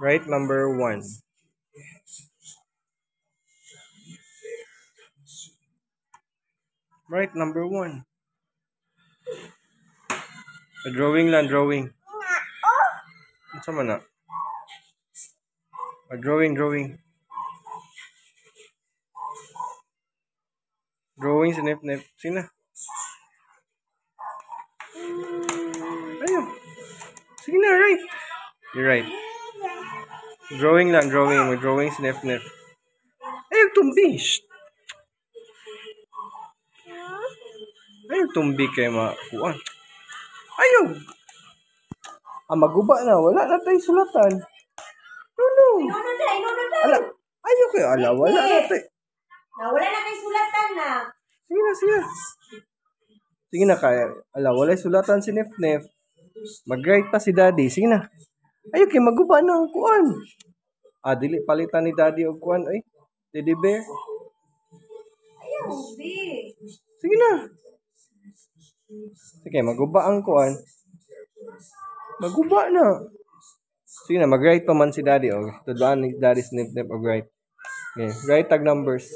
Right number one. Right number one. A drawing lang, drawing. Ano sa na? A drawing, drawing. Drawing, sinip, nip. Sina? Ayun. Sige na, right. You're right. Drawing lang, drawing. May drawing, snip, snip. Ayaw tumbi. Shh. Ayaw tumbi kay makuan. Ayaw. Ah, maguba na. Wala na tayo sulatan. No, no. Inuno na, inuno na. Ala. Ayaw kayo. Ala, wala na tayo. Nawala na kay sulatan na. Sige na, sige na. Sige na, kaya. Ala, wala sulatan si Nef Nef. Mag-write pa si Daddy. Sige na. Ayaw kayo, maguba na ang kuan. Ah, dili palitan ni Daddy og kuan. Ay, teddy bear. Ayaw, di. Sige na. Sige, maguba ang kuan. Maguba na. Sige na, mag-write pa man si Daddy. O, tudlaan ni Daddy snip snip og write. Okay, write tag numbers.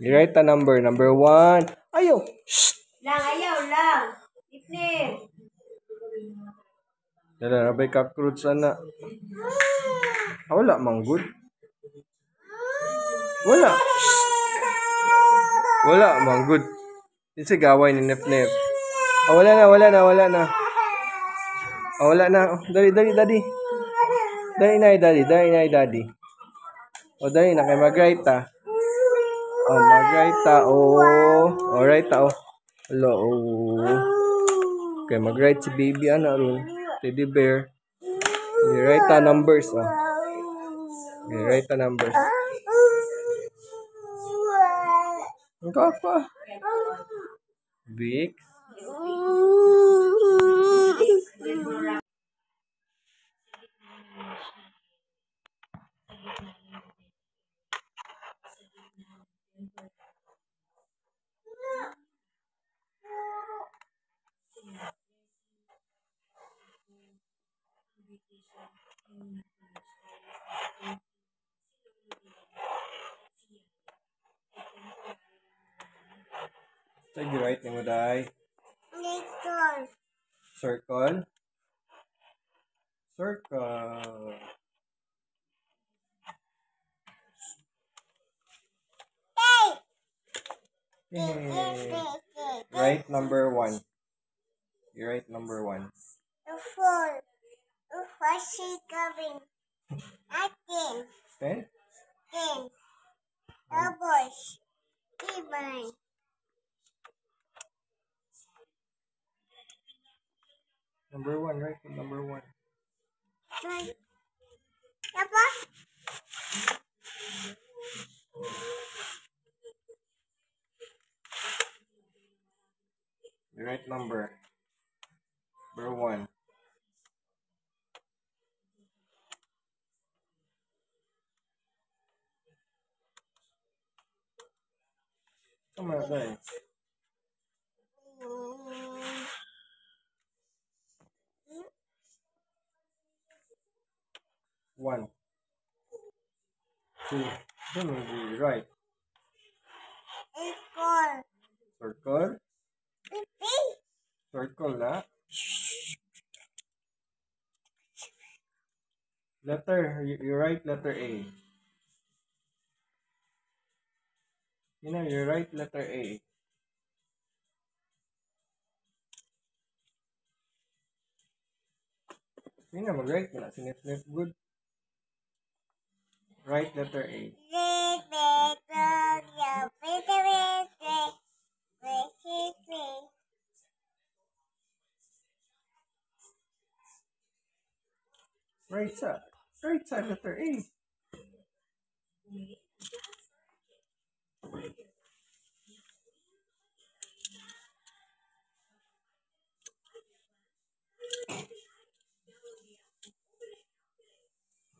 I-write ta number. Number one. Ayaw. Shh. Lang, ayaw, lang. Ipnip. Dala, nabay cockroach ana. Ah, wala, manggod. Wala. Shh. Wala. Yung si gaway ni Nef Nef. Ah, wala na, wala na, wala na. Ah, wala na. Oh, dali, dali, dali. Dali na, dali, dali na, dali. O, dali na, kay mag-write ta. Oh, mag-write ta, oh. Oh, ta, oh. Hello, oh. Okay, mag-write si baby, ano, ron. Teddy bear. Okay, write ta numbers, oh. Okay, write ta numbers. Ang kapa. Big. Say, right ni mo, day. Circle. Circle. Yay. Right number one. You write number one. Four. What's she going? Ten? Ten. Doubles. Even. Number one, right? Number one. Three. Double. The right number. Number one. Come on, day. One. Will be right. Circle. Repeat. Circle na. Letter, you, you write letter A. You know, you write letter A. Sige na, mag-write mo na. Sinip-snip good. Write letter A. Right side. Right side letter A.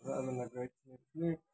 Wala naman nag-write snip-snip.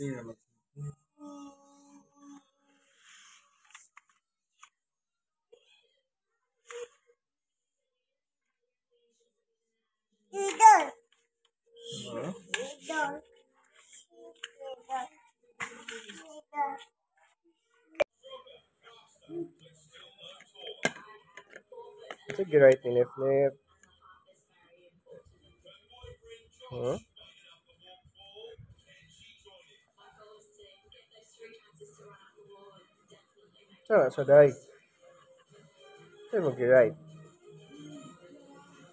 It's a Either. Either. Either. Huh? Sana sa day. Saan mo right?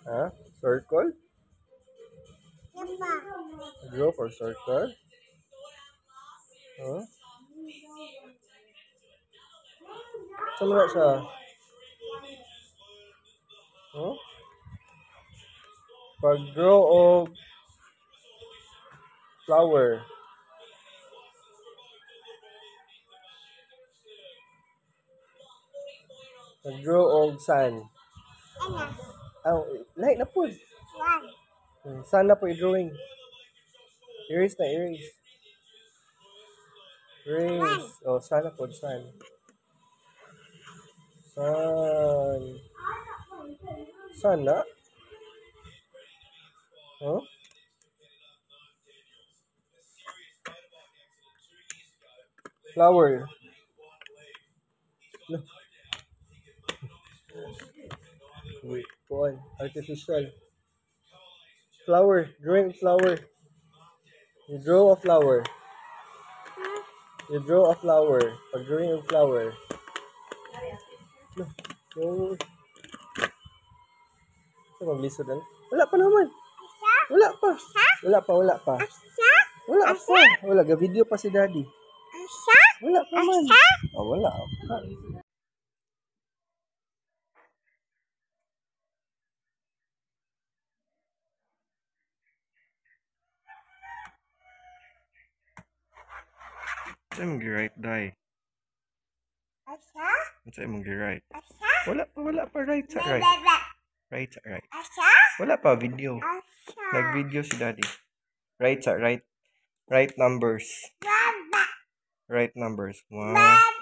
Ha? Circle? Draw for circle? Huh? Saan mo siya? Huh? Pag-draw of flower. Drew old San. Ana. Oh, Ang lahi na po. Wan. Hmm, na po i-drawing. Erase na, erase. Erase. Oh, sun na po, Sun. Sun San na? Huh? Flower. No. Wait, kuan, artificial. Flower, drawing flower. You draw a flower. You draw a flower. Pag drawing of flower. No. No. Sa maglisod na? Wala pa naman. Wala pa. Wala pa, wala pa. Wala pa. Wala, ga-video pa si daddy. Wala pa man. Oh, wala pa. Saan mong right die? Asa? Saan mong right? Asa? Wala pa, wala pa right sa right. Right sa right. Asa? Wala pa video. Asa? Nag-video si daddy. Right sa right. Right numbers. Right numbers. One.